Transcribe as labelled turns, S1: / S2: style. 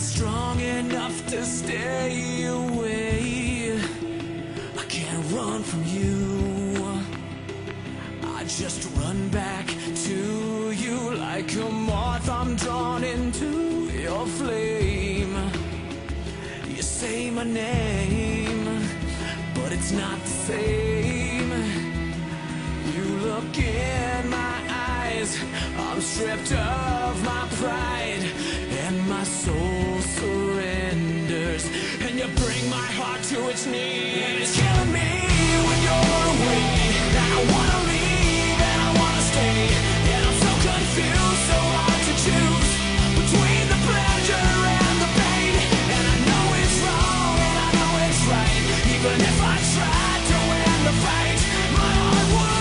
S1: strong enough to stay away. I can't run from you. I just run back to you like a moth. I'm drawn into your flame. You say my name, but it's not the same. You look in my eyes. I'm stripped of my pride, my soul surrenders and you bring my heart to its knees. And it's killing me when you're away. And I wanna leave and I wanna stay. And I'm so confused, so hard to choose between the pleasure and the pain. And I know it's wrong and I know it's right, even if I try to win the fight, my heart would.